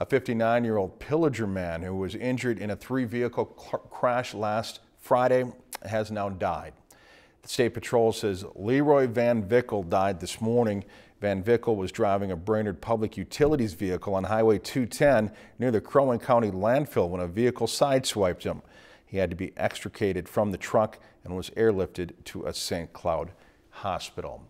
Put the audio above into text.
A 59 year old Pillager man who was injured in a three vehicle crash last Friday has now died. The State Patrol says Leroy Van Vickle died this morning. Van Vickle was driving a Brainerd Public Utilities vehicle on Highway 210 near the Crow Wing County landfill when a vehicle sideswiped him. He had to be extricated from the truck and was airlifted to a St. Cloud hospital.